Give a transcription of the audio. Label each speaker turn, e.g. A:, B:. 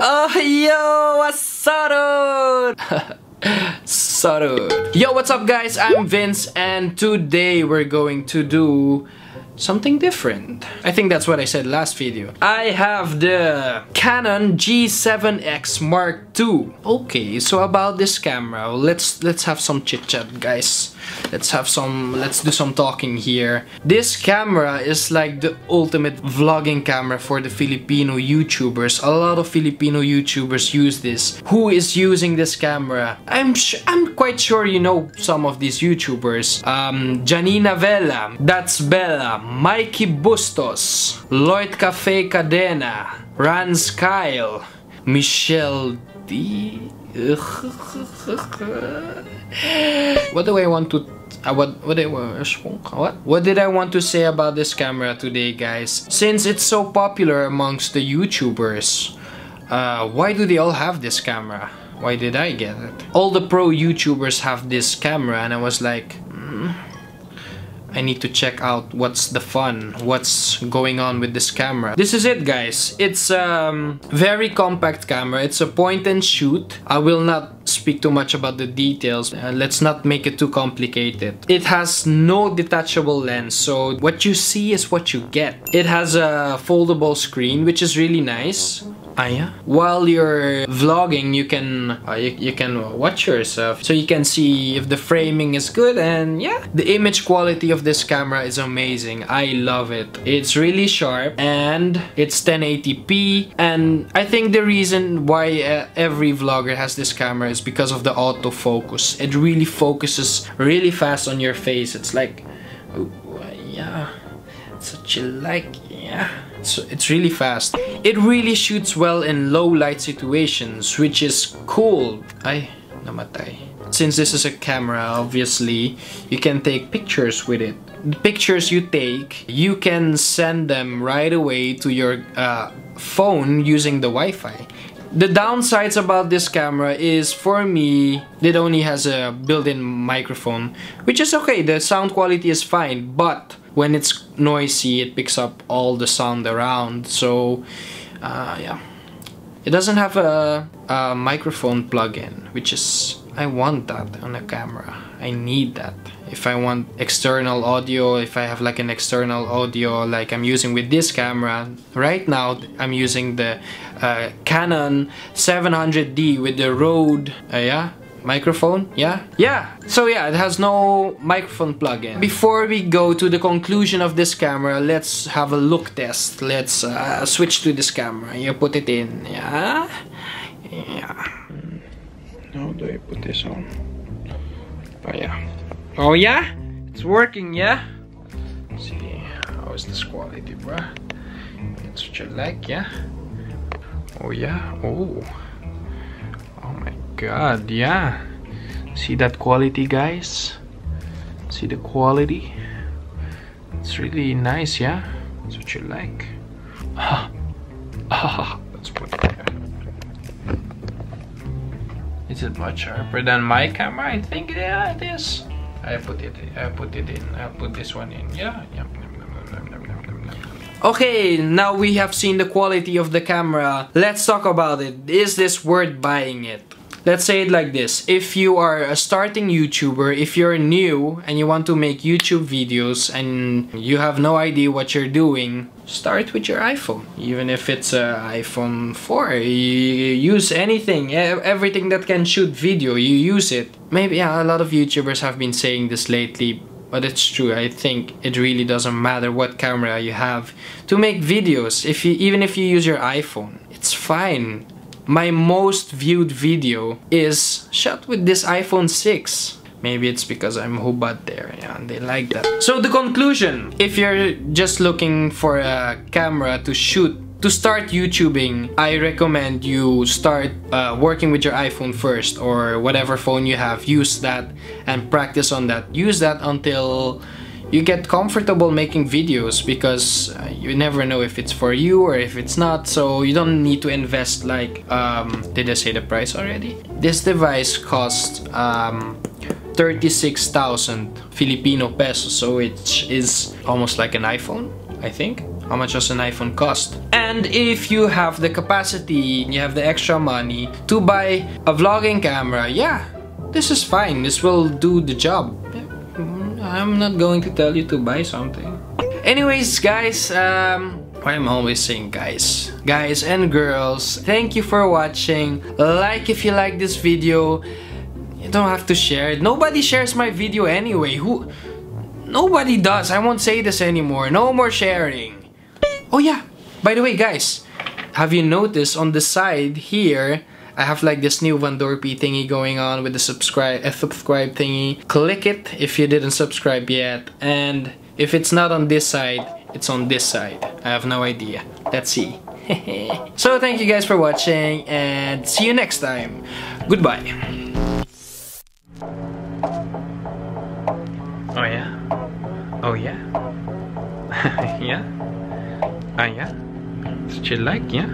A: Oh, yo, what's up? Sarud. Yo, what's up guys? I'm Vince and today we're going to do something different. I think that's what I said last video. I have the Canon G7X Mark II. Okay, so about this camera, let's let's have some chit chat guys. Let's have some, let's do some talking here. This camera is like the ultimate vlogging camera for the Filipino YouTubers. A lot of Filipino YouTubers use this. Who is using this camera? I'm I'm quite sure you know some of these YouTubers. Um, Janina Vela, That's Bella, Mikey Bustos, Lloyd Cafe Cadena, Ranz Kyle, Michelle Dy. what do I want to uh, what what, what did I want to say about this camera today guys? Since it's so popular amongst the YouTubers uh, why do they all have this camera? Why did I get it? All the pro YouTubers have this camera and I was like I need to check out what's the fun, what's going on with this camera. This is it guys. It's a um, very compact camera. It's a point and shoot. I will not speak too much about the details. Uh, let's not make it too complicated. It has no detachable lens, so what you see is what you get. It has a foldable screen, which is really nice. Yeah. While you're vlogging, you can uh, you, you can watch yourself, so you can see if the framing is good. And yeah, the image quality of this camera is amazing. I love it. It's really sharp and it's 1080p. And I think the reason why uh, every vlogger has this camera is because of the autofocus. It really focuses really fast on your face. It's like, oh, yeah, such a like, yeah. So it's really fast. It really shoots well in low light situations, which is cool. Ay, namatay. Since this is a camera, obviously, you can take pictures with it. The pictures you take, you can send them right away to your uh, phone using the Wi-Fi. The downsides about this camera is for me it only has a built-in microphone which is okay the sound quality is fine but when it's noisy it picks up all the sound around. So uh, yeah. It doesn't have a, a microphone plug-in which is I want that on a camera. I need that. If I want external audio if I have like an external audio like I'm using with this camera right now I'm using the uh, Canon 700D with the Rode uh, yeah microphone? Yeah? Yeah. So yeah it has no microphone plug-in. Before we go to the conclusion of this camera let's have a look test. Let's uh, switch to this camera. You put it in. Yeah? Yeah. How do I put this on? Oh yeah. Oh yeah? It's working yeah? Let's see. How is this quality bruh? It's what you like yeah? Oh yeah. Oh my god yeah. See that quality guys? See the quality? It's really nice yeah? That's what you like. Ah, ah let's put it there is it much sharper than my camera? I think yeah it is. I put it i put it in i put this one in. Yeah yeah Okay, now we have seen the quality of the camera. Let's talk about it. Is this worth buying it? Let's say it like this. If you are a starting YouTuber, if you're new and you want to make YouTube videos and you have no idea what you're doing, start with your iPhone. Even if it's an iPhone 4, you use anything, everything that can shoot video, you use it. Maybe yeah, a lot of YouTubers have been saying this lately, but it's true i think it really doesn't matter what camera you have to make videos if you even if you use your iphone it's fine my most viewed video is shot with this iphone 6 Maybe it's because I'm hubad there, yeah, and they like that. So the conclusion, if you're just looking for a camera to shoot to start YouTubing, I recommend you start uh, working with your iPhone first or whatever phone you have. Use that and practice on that. Use that until you get comfortable making videos because uh, you never know if it's for you or if it's not so you don't need to invest like um, did I say the price already? This device costs um, 36,000 Filipino pesos so it is almost like an iPhone I think how much does an iPhone cost. And if you have the capacity, you have the extra money to buy a vlogging camera, yeah, this is fine. This will do the job. I'm not going to tell you to buy something. Anyways, guys, um, am always saying guys? Guys and girls, thank you for watching. Like if you like this video. You don't have to share it. Nobody shares my video anyway. Who? Nobody does. I won't say this anymore. No more sharing. Oh yeah. By the way, guys, have you noticed on the side here, I have like this new Vandorpy thingy going on with the subscribe uh, subscribe thingy. Click it if you didn't subscribe yet. And if it's not on this side, it's on this side. I have no idea. Let's see. so thank you guys for watching and see you next time. Goodbye. Oh yeah? Oh yeah? yeah? Ah yeah? Did you like, yeah?